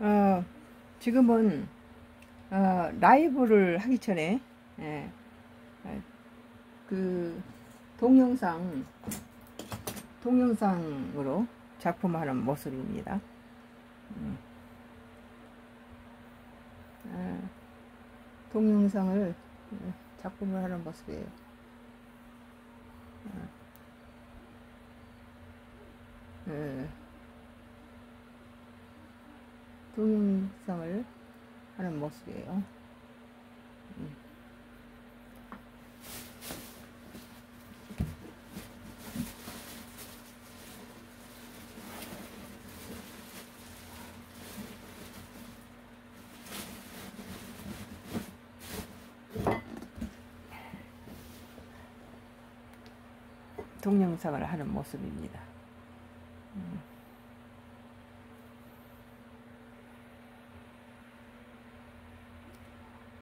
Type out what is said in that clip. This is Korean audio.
어, 지금은 어, 라이브를 하기 전에 예, 예, 그 동영상 동영상으로 작품하는 모습입니다. 음. 아, 동영상을 예, 작품을 하는 모습이에요. 동영상을 하는 모습이에요. 음. 동영상을 하는 모습입니다. 음.